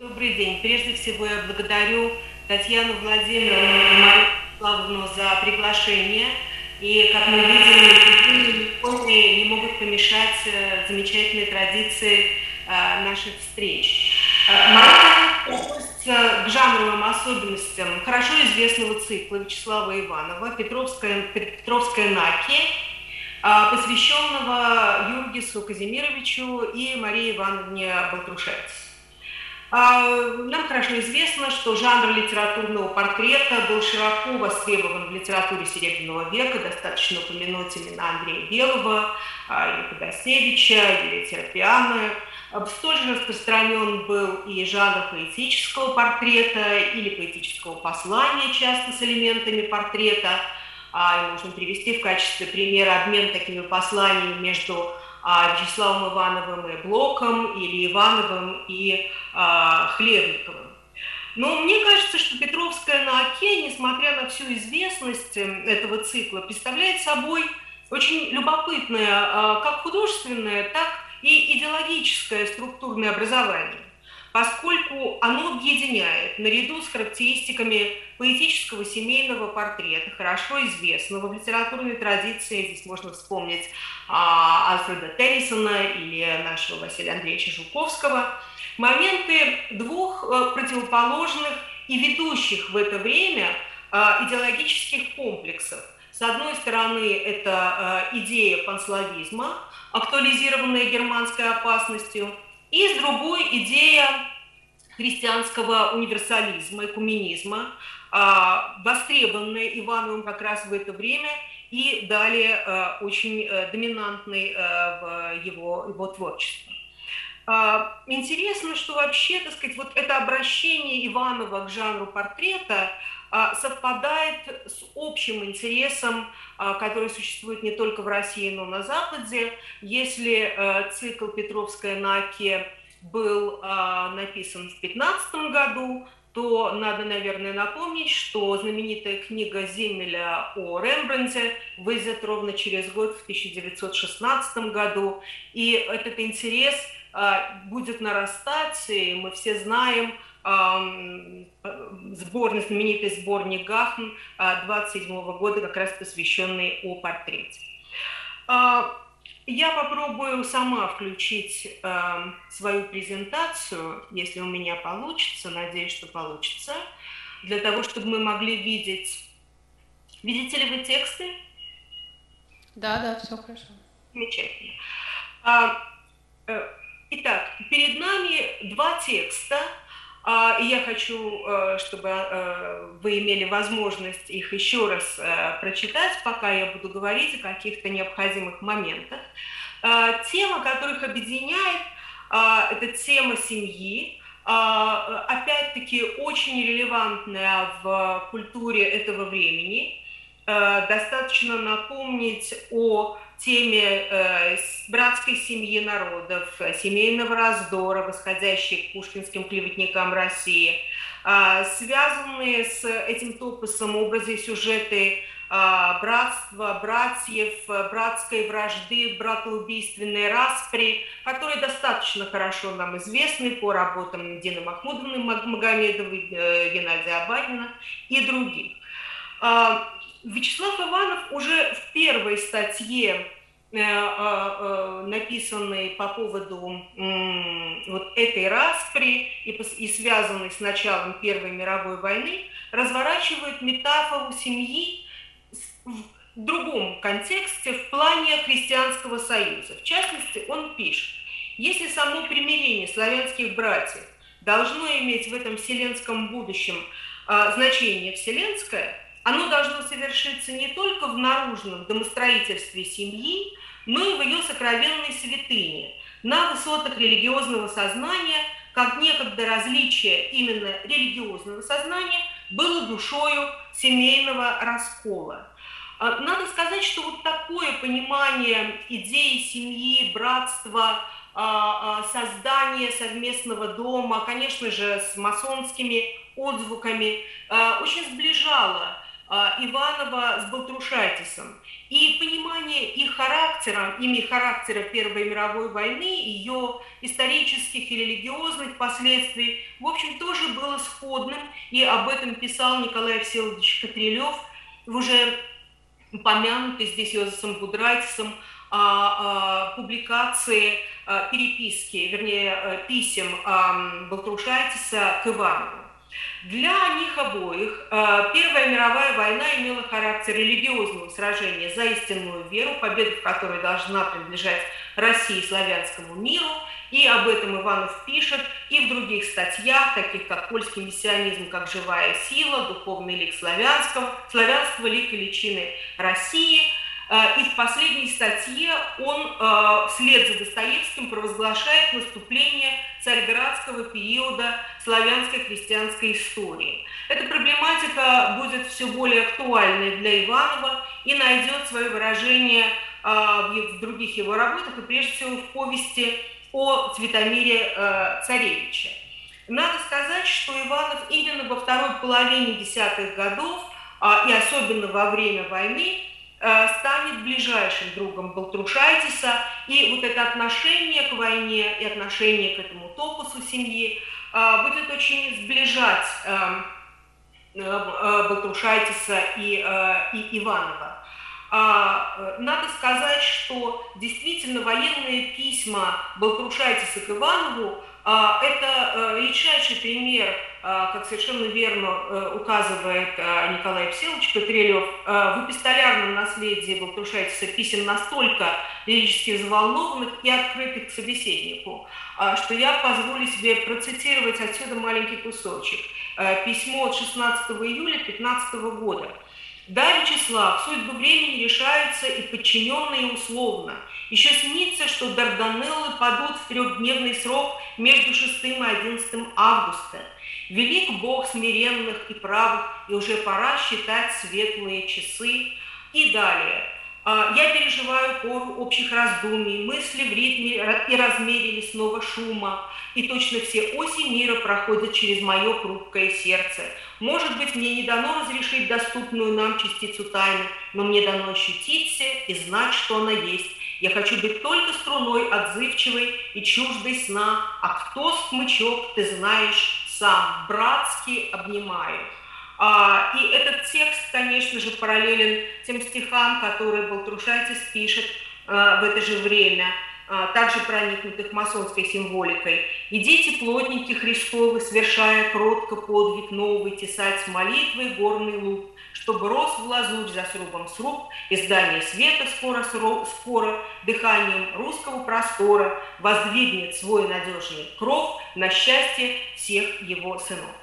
Добрый день. Прежде всего я благодарю Татьяну Владимировну и Марию Славовну за приглашение. И, как мы видим, не могут помешать э, замечательной традиции э, наших встреч. Э, Мария относится к жанровым особенностям хорошо известного цикла Вячеслава Иванова «Петровская, Петровская Наки», посвященного Юргису Казимировичу и Марии Ивановне Балтрушевец. А, нам хорошо известно, что жанр литературного портрета был широко востребован в литературе Серебряного века. Достаточно упомянуть имена Андрея Белого, Ильи Подосевича, Юрия Терапиана. Столь же распространен был и жанр поэтического портрета или поэтического послания, часто с элементами портрета. А, и можно привести в качестве примера обмен такими посланиями между а, Вячеславом Ивановым и Блоком или Ивановым и а, Хлебниковым. Но мне кажется, что Петровская на Оке, несмотря на всю известность э, этого цикла, представляет собой очень любопытное а, как художественное, так и идеологическое структурное образование поскольку оно объединяет, наряду с характеристиками поэтического семейного портрета, хорошо известного в литературной традиции, здесь можно вспомнить а, Альфреда Террисона или нашего Василия Андреевича Жуковского, моменты двух а, противоположных и ведущих в это время а, идеологических комплексов. С одной стороны, это а, идея панславизма, актуализированная германской опасностью – и с другой идея христианского универсализма, экуменизма, востребованная Ивановым как раз в это время и далее очень э, доминантной э, в его, его творчестве. А, интересно, что вообще, так сказать, вот это обращение Иванова к жанру портрета совпадает с общим интересом, который существует не только в России, но и на Западе. Если э, цикл «Петровская на Оке» был написан в 15 году, то надо, наверное, напомнить, что знаменитая книга Зиммеля о Рембрандте выйдет ровно через год, в 1916 году, и этот интерес – а, будет нарастать, и мы все знаем сборник, знаменитый сборник Гафн 27 а, года, как раз посвященный о портрете. А, я попробую сама включить свою презентацию, если у меня получится, надеюсь, что получится, для того, чтобы мы могли видеть... Видите ли вы тексты? Да, да, все хорошо. Замечательно. Итак, перед нами два текста, а, и я хочу, э, чтобы э, вы имели возможность их еще раз э, прочитать, пока я буду говорить о каких-то необходимых моментах. Тема, которых объединяет, это тема семьи, опять-таки очень релевантная в культуре этого времени. Достаточно напомнить о теме э, братской семьи народов, семейного раздора, восходящей к пушкинским клеветникам России, э, связанные с этим топосом образы и сюжеты э, братства, братьев, братской вражды, братоубийственной распри, которые достаточно хорошо нам известны по работам Дины Махмудовны Магомедовой, э, Геннадия Абадина и других. Вячеслав Иванов уже в первой статье, э, а, э, написанной по поводу вот этой распри и связанной с началом Первой мировой войны, разворачивает метафору семьи в другом контексте, в плане христианского союза. В частности, он пишет, если само примирение славянских братьев должно иметь в этом вселенском будущем а, значение вселенское – оно должно совершиться не только в наружном домостроительстве семьи, но и в ее сокровенной святыне, на высотах религиозного сознания, как некогда различие именно религиозного сознания было душою семейного раскола. А, надо сказать, что вот такое понимание идеи семьи, братства, а, а, создание совместного дома, конечно же, с масонскими отзвуками, очень сближало Иванова с Балтрушайтисом. И понимание их характера, ими характера Первой мировой войны, ее исторических и религиозных последствий, в общем, тоже было сходным, и об этом писал Николай Всеволодович Катрилев в уже упомянутой здесь Йозефом Будрайтисом а, а, публикации а, переписки, вернее, э, писем а, Балтрушайтиса к Иванову. Для них обоих э, Первая мировая война имела характер религиозного сражения за истинную веру, победа в которой должна принадлежать России и славянскому миру. И об этом Иванов пишет и в других статьях, таких как «Польский миссионизм как живая сила», «Духовный лик славянского», «Славянство лик и личины России», и в последней статье он э, вслед за Достоевским провозглашает наступление царьградского периода славянской христианской истории. Эта проблематика будет все более актуальной для Иванова и найдет свое выражение а, в других его работах, и прежде всего в повести о Цветомире э, Царевича. Надо сказать, что Иванов именно во второй половине десятых годов, и особенно во время войны, Э, станет ближайшим другом Балтрушайтиса, и вот это отношение к войне и отношение к этому топусу семьи э, будет очень сближать э, Балтрушайтиса и, и Иванова. А, надо сказать, что действительно военные письма Балтрушайтиса к Иванову – это редчайший пример а, как совершенно верно э, указывает а, Николай Всеволодович Петрелев, а, в эпистолярном наследии Балтрушайтиса писем настолько лирически взволнованных и открытых к собеседнику, что я позволю себе процитировать отсюда маленький кусочек. Письмо от 16 июля 2015 года. Да, Вячеслав, судьбы времени решаются и подчиненные условно. Еще снится, что Дарданеллы падут в трехдневный срок между 6 и 11 августа. Велик Бог смиренных и правых, и уже пора считать светлые часы. И далее. А, я переживаю пору общих раздумий, мысли в ритме и размере лесного шума, и точно все оси мира проходят через мое хрупкое сердце. Может быть, мне не дано разрешить доступную нам частицу тайны, но мне дано ощутиться и знать, что она есть. Я хочу быть только струной отзывчивой и чуждой сна, а кто смычок, ты знаешь, сам братски обнимаю. А, и этот текст, конечно же, параллелен тем стихам, которые Балтрушайтис пишет а, в это же время, а, также проникнутых масонской символикой. «Идите, плотники Христовы, совершая кротко подвиг новый, тесать с молитвой горный лук, чтобы рос в лазурь за срубом сруб, издание света скоро, скоро, дыханием русского простора воздвигнет свой надежный кров на счастье всех его сынов.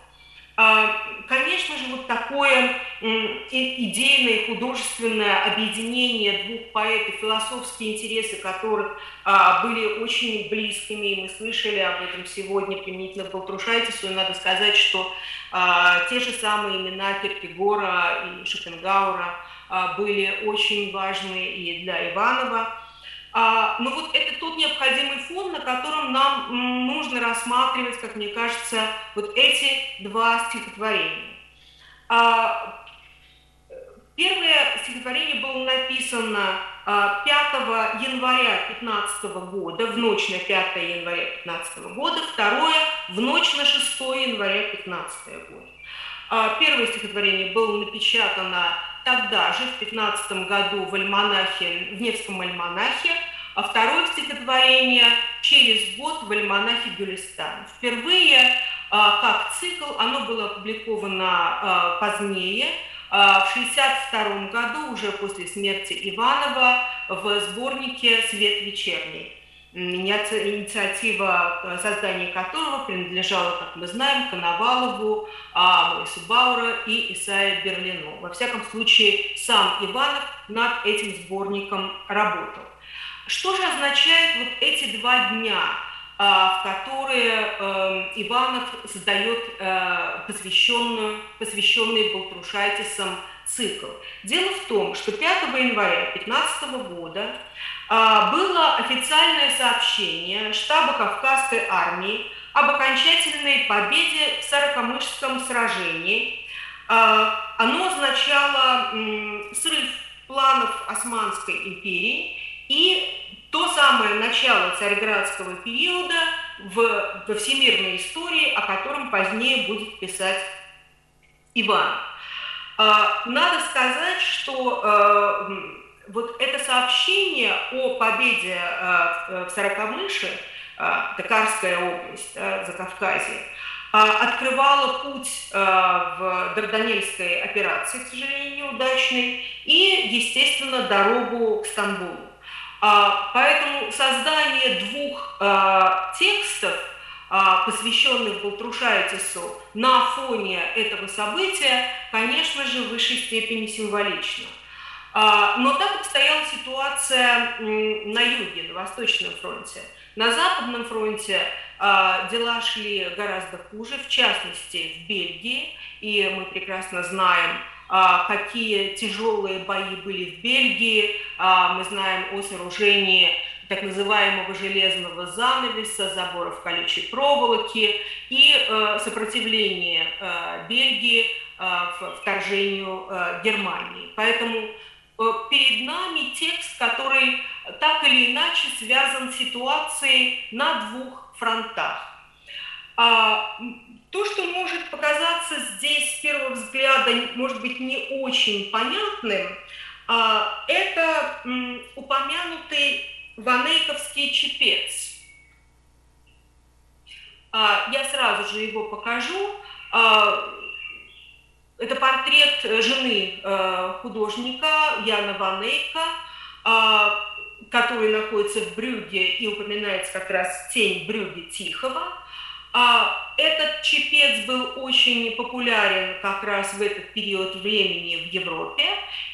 А, конечно же, вот такое идейное художественное объединение двух поэтов, философские интересы которых а, были очень близкими, и мы слышали об этом сегодня применительно к Балтрушайтису, и надо сказать, что а, те же самые имена Киркегора и Шопенгаура были очень важны и для Иванова, но вот это тот необходимый фон, на котором нам нужно рассматривать, как мне кажется, вот эти два стихотворения. А, первое стихотворение было написано 5 а, января 15 года, в ночь на 5 января 15 года, второе в ночь на 6 января 15 года. Первое стихотворение было напечатано тогда же, в 15 году, в альманахе, в Невском альманахе, а второе стихотворение через год в альманахе Гюлистан. Впервые а, как цикл оно было опубликовано а, позднее, а, в 1962 году, уже после смерти Иванова, в сборнике «Свет вечерний» инициатива создания которого принадлежала, как мы знаем, Коновалову, Мойсу Баура и Исаия Берлину. Во всяком случае, сам Иванов над этим сборником работал. Что же означают вот эти два дня, в которые эм, Иванов создает э, посвященную, посвященный Балтрушайтисом цикл? Дело в том, что 5 января 2015 года а, было официальное сообщение штаба Кавказской армии об окончательной победе в Сорокомышском сражении, оно означало срыв планов Османской империи и то самое начало царьградского периода в, во всемирной истории, о котором позднее будет писать Иван. А, надо сказать, что э, вот это сообщение о победе э, в Сорокомыше, Токарская область, Закавказье, открывала путь в Дарданельской операции, к сожалению, неудачной, и, естественно, дорогу к Стамбулу. А, поэтому создание двух текстов – а, посвященных Балтрушайтису на фоне этого события, конечно же, в высшей степени символично. А, но так обстояла ситуация на юге, на Восточном фронте. На Западном фронте а, дела шли гораздо хуже, в частности в Бельгии, и мы прекрасно знаем, какие тяжелые бои были в Бельгии. Мы знаем о сооружении так называемого железного занавеса, заборов колючей проволоки и э, сопротивление э, Бельгии э, вторжению э, Германии. Поэтому перед нами текст, который так или иначе связан с ситуацией на двух фронтах. То, что может показаться здесь с первого взгляда, может быть, не очень понятным, а, это упомянутый Ванейковский чепец. А, я сразу же его покажу. А, это портрет жены художника Яна Ванейка, который находится в Брюге и упоминается как раз тень Брюги Тихого. Этот чепец был очень популярен как раз в этот период времени в Европе.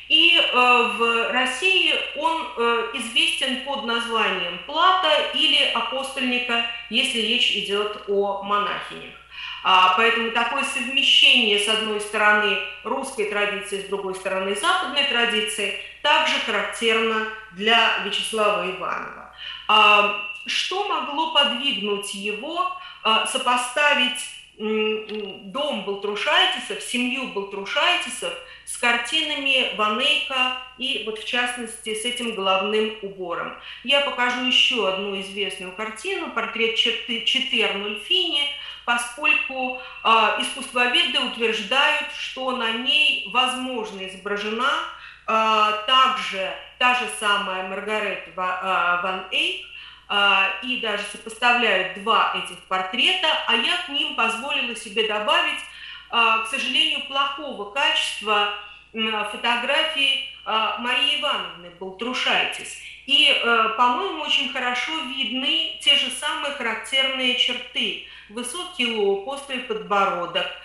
И э, в России он э, известен под названием плата или апостольника, если речь идет о монахинях. А, поэтому такое совмещение, с одной стороны, русской традиции, с другой стороны, западной традиции, также характерно для Вячеслава Иванова. А, что могло подвигнуть его а, сопоставить дом Балтрушайтисов, семью Балтрушайтисов с картинами Ванейка и вот в частности с этим головным убором. Я покажу еще одну известную картину, портрет Четыр Нульфини, поскольку э, искусствоведы утверждают, что на ней возможно изображена э, также та же самая Маргарет Ван Эйк, а, и даже сопоставляют два этих портрета, а я к ним позволила себе добавить, а, к сожалению, плохого качества фотографии а, Марии Ивановны Балтрушайтис. И, э, по-моему, очень хорошо видны те же самые характерные черты. Высокий лоб, острый подбородок, а,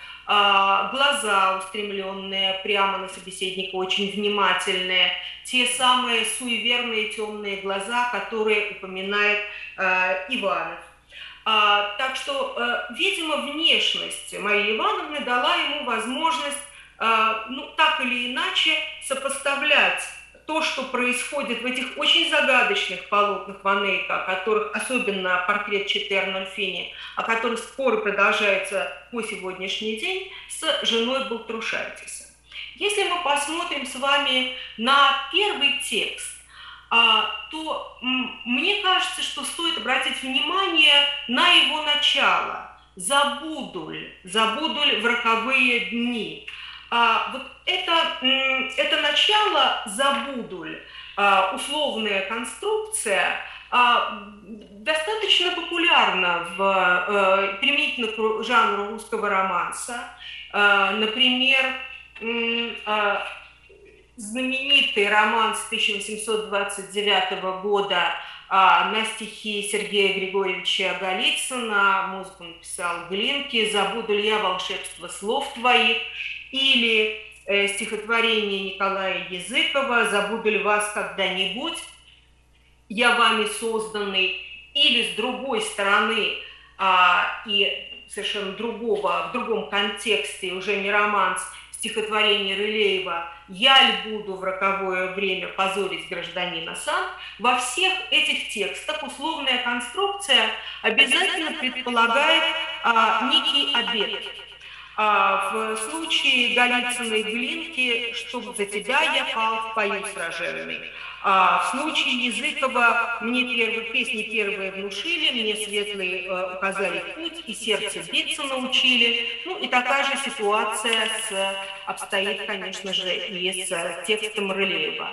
глаза устремленные прямо на собеседника, очень внимательные, те самые суеверные темные глаза, которые упоминает а, Иванов. А, так что, видимо, внешность Марии Ивановны дала ему возможность, ну, так или иначе, сопоставлять то, что происходит в этих очень загадочных полотнах Ванейка, о которых, особенно портрет Четер Нольфини, о которых споры продолжаются по сегодняшний день, с женой Балтрушайтиса. Если мы посмотрим с вами на первый текст, а, то мне кажется, что стоит обратить внимание на его начало. Забудуль, забудуль в роковые дни – а, вот это, это начало забудуль, а, условная конструкция, а, достаточно популярна в, а, применительно к жанру русского романса. А, например, знаменитый роман с 1829 года на стихи Сергея Григорьевича Голицына, музыку написал Глинки. «Забуду ли я волшебство слов твоих», или э, стихотворение Николая Языкова «Забуду ли вас когда-нибудь, я вами созданный», или с другой стороны, а, и совершенно другого, в другом контексте, уже не романс, стихотворение Рылеева «Я ли буду в роковое время позорить гражданина сам», во всех этих текстах условная конструкция обязательно предполагает а, некий обед. А в случае Голицына и Глинки, чтобы за тебя я пал в пою сраженный. А в случае Языкова мне первые, песни первые внушили, мне светлые э, указали путь, и сердце биться научили. Ну и такая же ситуация с, обстоит, конечно же, и с текстом Рылеева.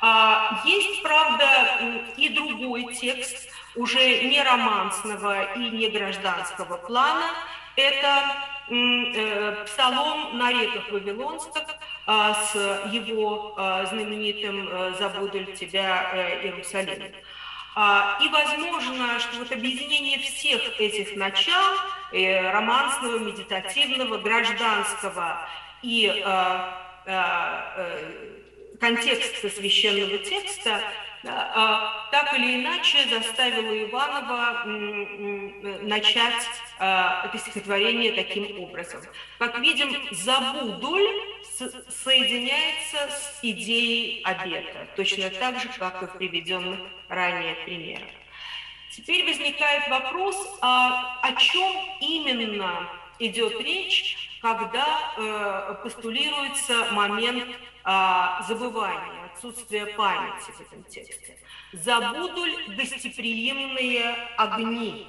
А, есть, правда, и другой текст, уже не романсного и не гражданского плана. Это псалом на реках Вавилонских, а, с его а, знаменитым э, «Забуду ли тебя, э, Иерусалим». А, и возможно, что вот объединение всех этих начал, э, романсного, медитативного, гражданского и контекста священного текста, так или иначе заставило Иванова начать это стихотворение таким образом. Как видим, «забудуль» соединяется с идеей обета, точно так же, как и в приведенных ранее примерах. Теперь возникает вопрос, а о чем именно идет речь, когда э, постулируется момент э, забывания, отсутствия памяти в этом тексте. «Забудуль гостеприимные огни»,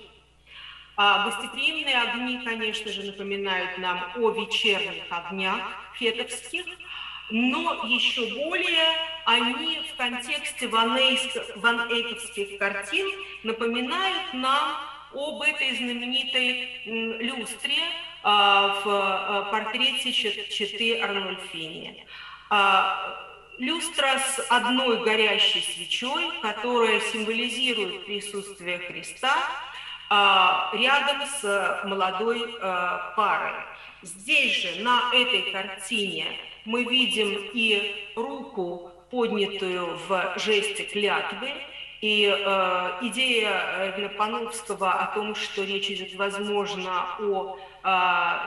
а гостеприимные огни, конечно же, напоминают нам о вечерних огнях фетовских, но еще более они в контексте ван-эйковских картин напоминают нам об этой знаменитой люстре а, в а, портрете Читы Арнольфини. Люстра с одной горящей свечой, которая символизирует присутствие Христа, а, рядом с молодой а, парой. Здесь же, на этой картине, мы видим и руку, поднятую в жесте клятвы, и э, идея Пановского о том, что речь идет, возможно, о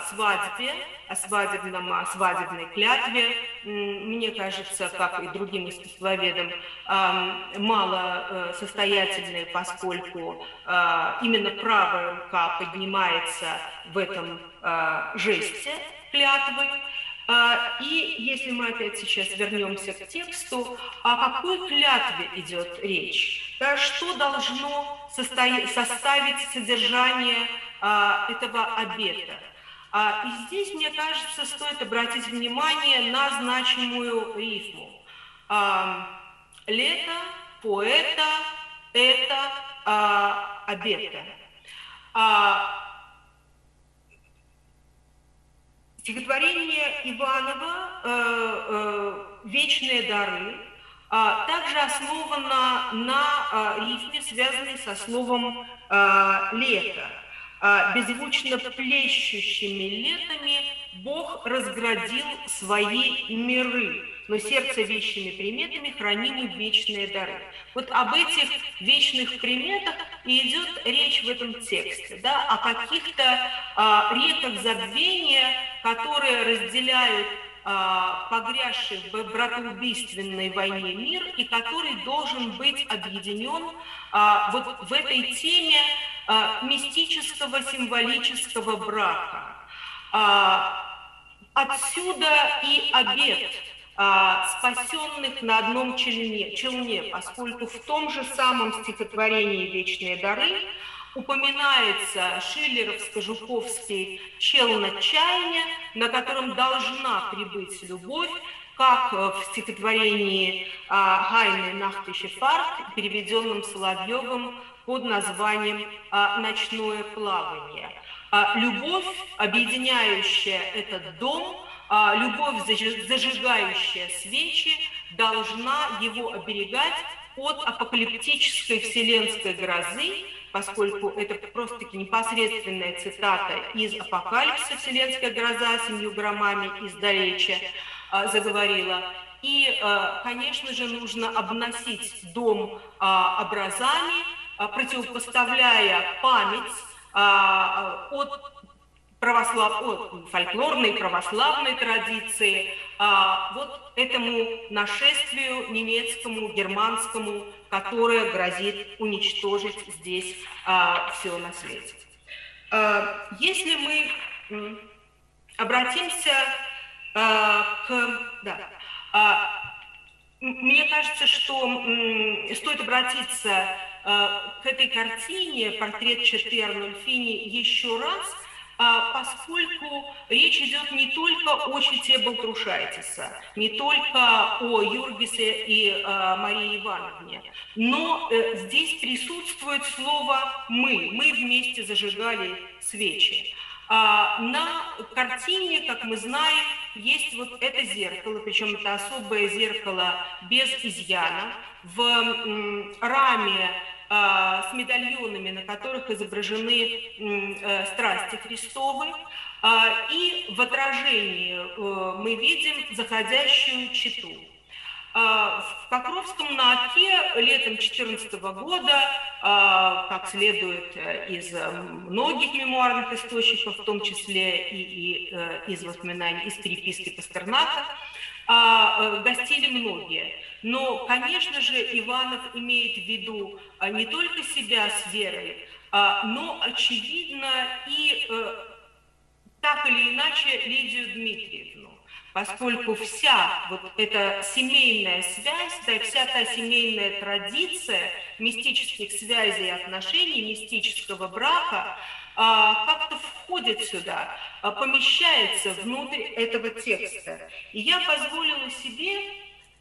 свадьбе, о свадебном, о свадебной клятве, мне кажется, как и другим искусствоведам, мало э, состоятельной, поскольку э, именно правая рука поднимается в этом э, жесте клятвы. И если мы опять сейчас вернемся к тексту, о какой клятве идет речь? Что должно составить содержание этого обета? А, и здесь, мне кажется, стоит обратить внимание на значимую рифму. А, лето, поэта, это а, обета. Стихотворение Иванова э, э, «Вечные дары» также основано на рифме, связанной со словом «лето». А, беззвучно плещущими летами Бог разградил свои миры, но сердце вечными приметами хранимы вечные дары. Вот об этих вечных приметах и идет речь в этом тексте, да, о каких-то а, реках забвения, которые разделяют погрязший в братоубийственной войне мир и который должен быть объединен а, вот в этой теме а, мистического символического брака. А, отсюда и обед а, спасенных на одном челне, челне, поскольку в том же самом стихотворении «Вечные дары» упоминается шиллеровско-жуковский чел на котором должна прибыть любовь, как в стихотворении Гайны Нахтыши Фарт, переведенном Соловьевым под названием а, «Ночное плавание». А, любовь, объединяющая этот дом, а, любовь, зажигающая свечи, должна его оберегать от апокалиптической вселенской грозы, поскольку это просто-таки непосредственная цитата из «Апокалипсиса. Вселенская гроза семью громами издалече» заговорила. И, конечно же, нужно обносить дом образами, а, противопоставляя память а, от православ... фольклорной православной традиции а, вот этому нашествию немецкому, германскому, которое грозит уничтожить здесь все на свете. Если мы обратимся э, к... Да, э, мне кажется, что стоит обратиться э, к этой картине, портрет Четы Арнольфини, еще раз – а, поскольку речь идет не только о чите Балтрушайтиса, не только о Юргисе и а, Марии Ивановне, но э, здесь присутствует слово «мы». Мы вместе зажигали свечи. А, на картине, как мы знаем, есть вот это зеркало, причем это особое зеркало без изъяна. В раме а, с медальонами, на которых изображены э, страсти Христовы. А, и в отражении э, мы видим заходящую читу. А, в Покровском на Оке летом 2014 года, как следует э, из многих мемуарных источников, в том числе и из воспоминаний, из переписки Пастернака, гостили многие. Но, конечно же, Иванов имеет в виду а, не только себя с верой, а, но, очевидно, и э, так или иначе Лидию Дмитриевну, поскольку вся вот эта семейная связь, да, вся та семейная традиция мистических связей и отношений, мистического брака, а, как-то входит сюда, помещается внутрь этого текста. И я позволила себе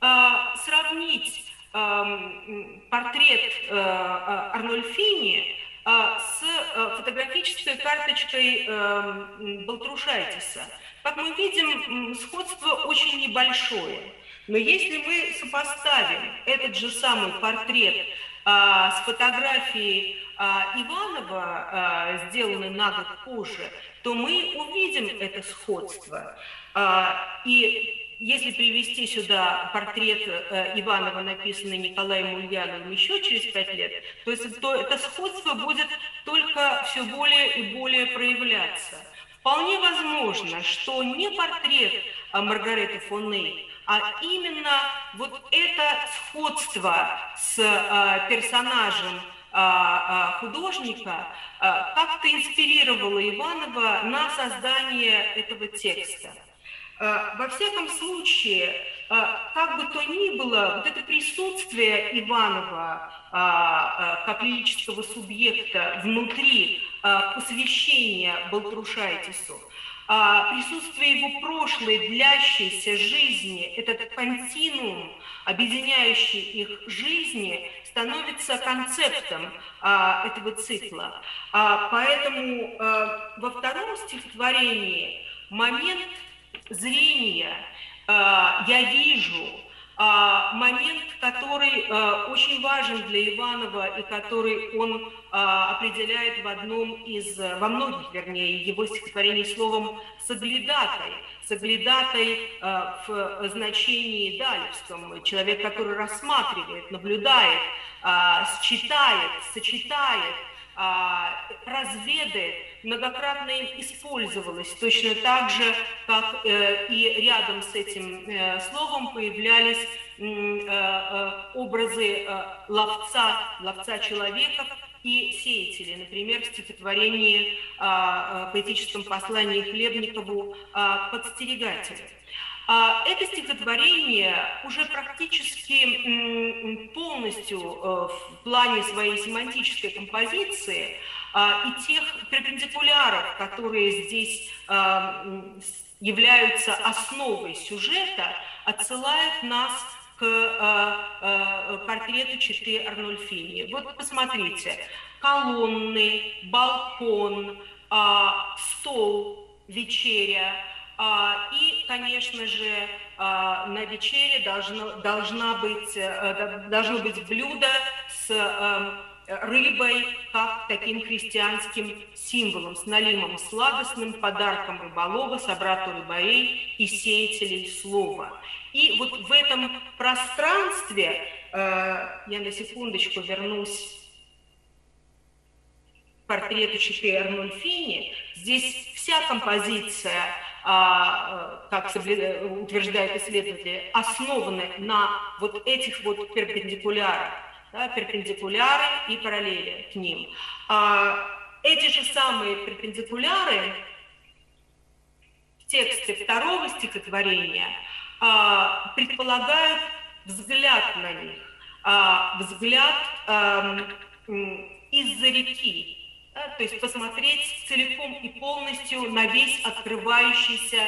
а, сравнить портрет а, Арнольфини а, с фотографической карточкой Балтрушайтиса. Как мы видим, сходство очень небольшое. Но если мы сопоставим этот же самый портрет с фотографией Иванова, сделанной на год позже, то мы увидим это сходство. И если привести сюда портрет э, Иванова, написанный Николаем Ульяновым еще через пять лет, то, есть, то это сходство будет только все более и более проявляться. Вполне возможно, что не портрет а Маргареты фон Ней, а именно вот это сходство с а, персонажем а, художника как-то инспирировало Иванова на создание этого текста. Э, во всяком случае, э, как бы то ни было, вот это присутствие Иванова э, как лирического субъекта внутри посвящения Балтрушайтису, присутствие его прошлой, длящейся жизни, этот континуум, объединяющий их жизни, становится концептом этого цикла. Поэтому во втором стихотворении момент зрения э, я вижу э, момент, который э, очень важен для Иванова и который он определяет в одном из, во многих, вернее, его стихотворений словом «соглядатой». Соглядатой в значении далевском. Человек, который рассматривает, наблюдает, считает, сочетает, разведает, многократно им использовалось, точно так же, как э, и рядом с этим э, словом появлялись э, образы ловца, ловца человеков и сеятелей. Например, в стихотворении, поэтическом послании Хлебникову «Подстерегатель». А это стихотворение уже практически полностью в плане своей семантической композиции а, и тех перпендикуляров, которые здесь а, являются основой сюжета, отсылают нас к а, портрету Читы Арнольфини. Вот посмотрите, колонны, балкон, стол, вечеря, и, конечно же, на вечере должно, должна быть, э, должно быть блюдо с рыбой как таким христианским символом, с налимом сладостным подарком рыболова, собрату рыбарей и сеятелей слова. И вот в этом пространстве, э, я на секундочку вернусь к портрету Читы Арнольфини, здесь вся композиция, а, э, как утверждает исследователь, основана на вот этих вот перпендикулярах да, перпендикуляры и параллели к ним. А, эти же самые перпендикуляры тексте второго стихотворения а, предполагают взгляд на них, а, взгляд из-за реки, то есть посмотреть целиком и полностью на весь открывающийся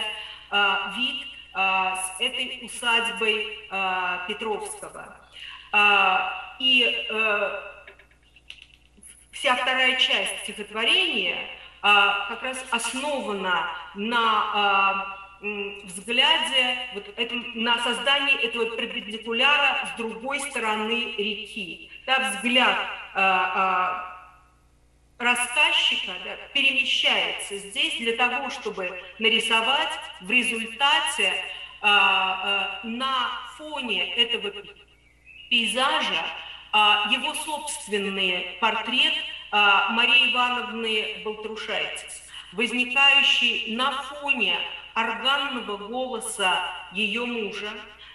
а, вид с этой усадьбой Петровского. И э, вся вторая часть стихотворения как раз основана на взгляде, вот этом, на создании этого перпендикуляра с другой стороны реки. Да, взгляд а, а, рассказчика да, перемещается здесь для того, чтобы нарисовать в результате а, а, на фоне этого пейзажа а, его собственный портрет а, Марии Ивановны Балтрушайтис, возникающий на фоне органного голоса ее мужа,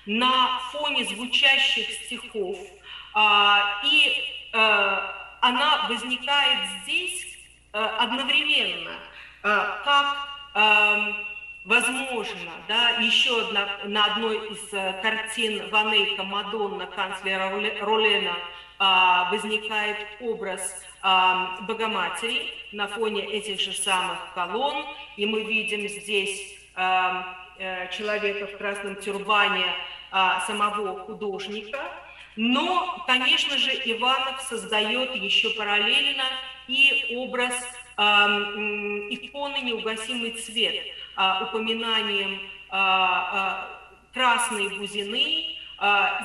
на фоне звучащих стихов. А, и э, она возникает здесь э, одновременно, э, как эм, возможно, да, еще одна, на одной из картин Ванейка «Мадонна» канцлера Ролена возникает образ а, Богоматери на фоне этих же самых колонн, и мы видим здесь Э, человека в красном тюрбане самого художника. Но, конечно же, Иванов создает еще параллельно и образ иконы «Неугасимый цвет», а, упоминанием а, красной бузины,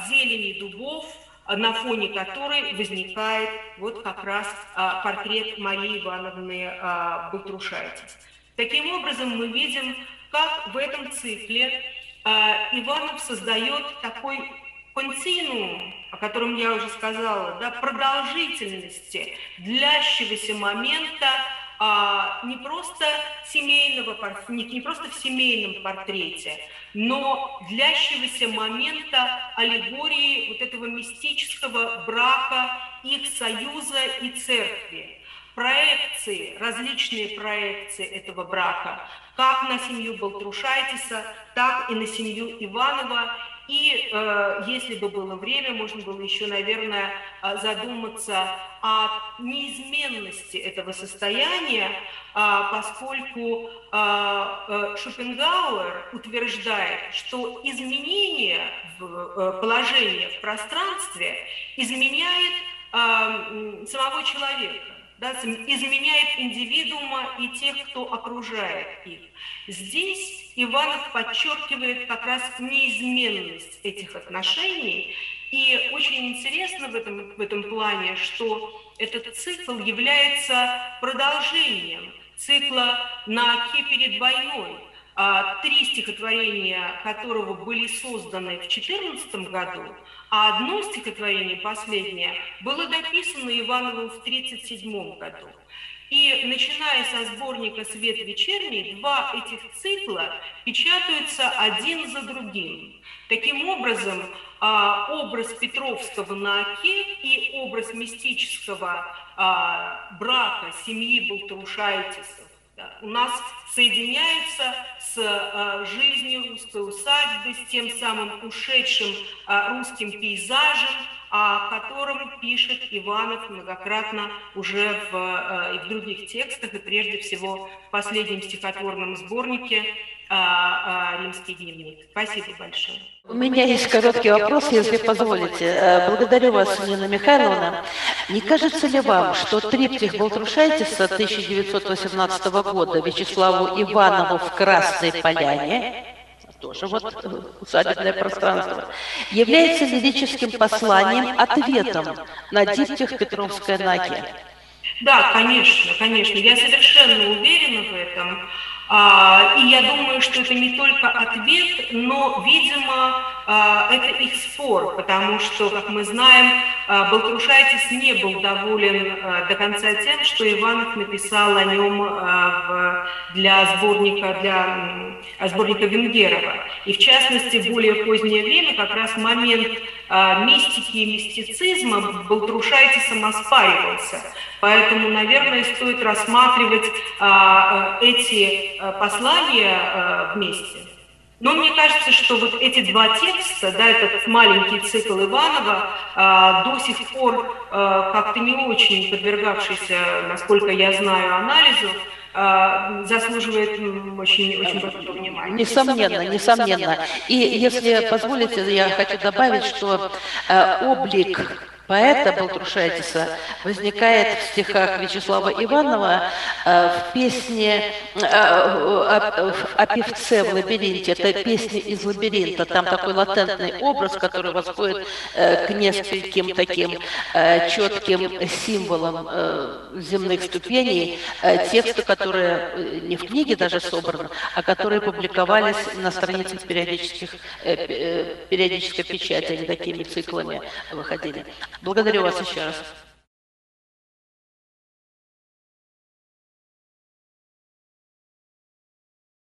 зелени дубов, на фоне которой возникает вот как раз портрет Марии Ивановны Балтрушайтис. Таким образом, мы видим как в этом цикле э, Иванов создает такой континуум, о котором я уже сказала, да, продолжительности длящегося момента а, не просто семейного не, не просто в семейном портрете, но длящегося момента аллегории вот этого мистического брака их союза и церкви проекции, различные проекции этого брака, как на семью Балтрушайтиса, так и на семью Иванова. И э, если бы было время, можно было еще, наверное, э, задуматься о неизменности этого состояния, э, поскольку э, Шопенгауэр утверждает, что изменение в, э, положения в пространстве изменяет э, самого человека да, изменяет индивидуума и тех, кто окружает их. Здесь Иванов подчеркивает как раз неизменность этих отношений. И очень интересно в этом, в этом плане, что этот цикл является продолжением цикла на оке перед войной, а, три стихотворения которого были созданы в 2014 году, а одно стихотворение, последнее, было дописано Ивановым в 1937 году. И начиная со сборника «Свет вечерний», два этих цикла печатаются один за другим. Таким образом, а, образ Петровского на оке и образ мистического а, брака семьи Балтрушайтисов у нас соединяются с э, жизнью русской усадьбы, с тем самым ушедшим русским пейзажем, о котором пишет Иванов многократно уже в, э, в других текстах, и прежде всего в последнем стихотворном сборнике «Римский дневник». Спасибо большое. У меня есть короткий вопрос, если позволите. Благодарю вас, Нина Михайловна. Не кажется ли вам, что триптих Балтрушайтиса 1918 года Вячеславу Иванову в Красной Поляне тоже вот э, усадебное пространство, является лирическим посланием, ответом на диптих Петровской Наки? Да, конечно, конечно. Я совершенно уверена в этом. А, и я думаю, что это не только ответ, но, видимо, а, это их спор, потому что, как мы знаем, Балтрушайтис не был доволен до конца тем, что Иванов написал о нем для сборника, для сборника Венгерова. И в частности, более позднее время, как раз момент мистики и мистицизма Балтрушайтисом оспаривался. Поэтому, наверное, стоит рассматривать эти послания вместе. Но мне кажется, что вот эти два текста, да, этот маленький цикл Иванова, а, до сих пор а, как-то не очень подвергавшийся, насколько я знаю, анализу, а, заслуживает очень, очень большого внимания. Несомненно, несомненно. И если позволите, я хочу добавить, что э, облик поэта Балтрушайтиса возникает в стихах Вячеслава Иванова э, в песне э, о, о певце в лабиринте. Это песня из лабиринта. Там такой латентный образ, который восходит э, к нескольким таким четким символам земных ступеней. Тексты, которые не в книге даже собраны, а которые публиковались на страницах периодических, периодической печати. Они такими циклами выходили. Благодарю вас еще раз.